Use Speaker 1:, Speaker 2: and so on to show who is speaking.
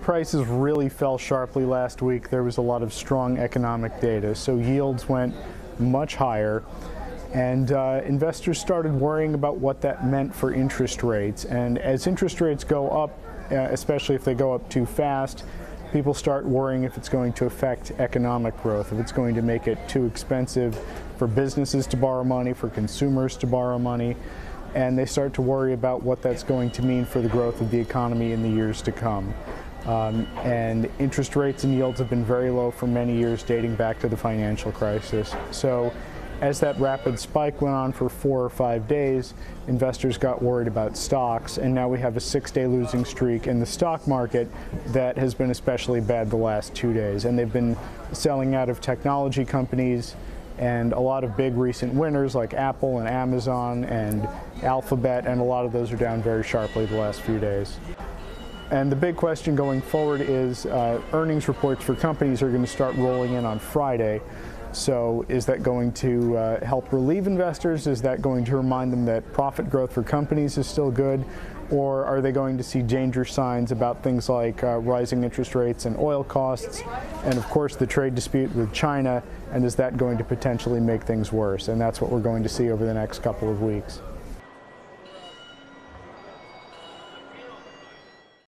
Speaker 1: Prices really fell sharply last week. There was a lot of strong economic data, so yields went much higher. And uh, investors started worrying about what that meant for interest rates. And as interest rates go up, uh, especially if they go up too fast, people start worrying if it's going to affect economic growth, if it's going to make it too expensive for businesses to borrow money, for consumers to borrow money, and they start to worry about what that's going to mean for the growth of the economy in the years to come. Um, and interest rates and yields have been very low for many years, dating back to the financial crisis. So as that rapid spike went on for four or five days, investors got worried about stocks, and now we have a six-day losing streak in the stock market that has been especially bad the last two days. And they've been selling out of technology companies, and a lot of big recent winners like Apple and Amazon and Alphabet, and a lot of those are down very sharply the last few days. And the big question going forward is uh, earnings reports for companies are going to start rolling in on Friday. So is that going to uh, help relieve investors? Is that going to remind them that profit growth for companies is still good? Or are they going to see danger signs about things like uh, rising interest rates and oil costs? And of course, the trade dispute with China. And is that going to potentially make things worse? And that's what we're going to see over the next couple of weeks.